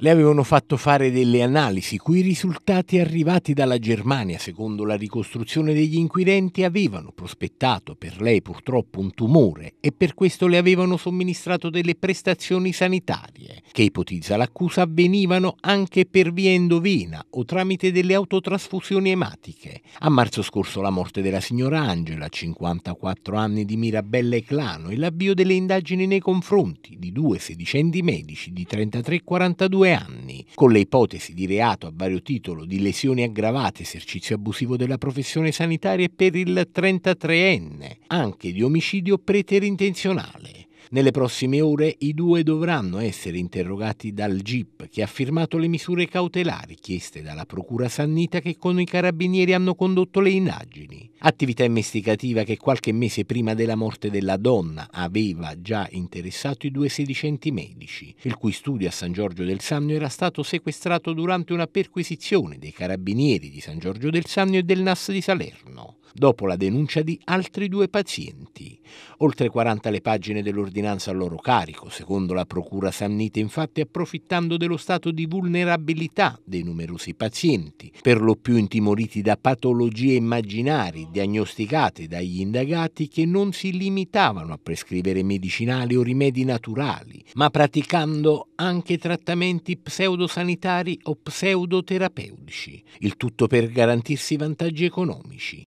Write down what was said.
Le avevano fatto fare delle analisi, cui risultati arrivati dalla Germania, secondo la ricostruzione degli inquirenti, avevano prospettato per lei purtroppo un tumore e per questo le avevano somministrato delle prestazioni sanitarie, che ipotizza l'accusa avvenivano anche per via endovena o tramite delle autotrasfusioni ematiche. A marzo scorso la morte della signora Angela, 54 anni di Mirabella Eclano, e l'avvio delle indagini nei confronti di due sedicenti medici di 33-42 anni, con le ipotesi di reato a vario titolo di lesioni aggravate, esercizio abusivo della professione sanitaria e per il 33enne, anche di omicidio preterintenzionale. Nelle prossime ore i due dovranno essere interrogati dal GIP che ha firmato le misure cautelari chieste dalla Procura Sannita che con i carabinieri hanno condotto le indagini. Attività investigativa che qualche mese prima della morte della donna aveva già interessato i due sedicenti medici, il cui studio a San Giorgio del Sannio era stato sequestrato durante una perquisizione dei carabinieri di San Giorgio del Sannio e del NAS di Salerno dopo la denuncia di altri due pazienti. Oltre 40 le pagine dell'ordinanza a loro carico, secondo la Procura Sannite, infatti approfittando dello stato di vulnerabilità dei numerosi pazienti, per lo più intimoriti da patologie immaginari diagnosticate dagli indagati che non si limitavano a prescrivere medicinali o rimedi naturali, ma praticando anche trattamenti pseudosanitari o pseudoterapeutici, il tutto per garantirsi vantaggi economici.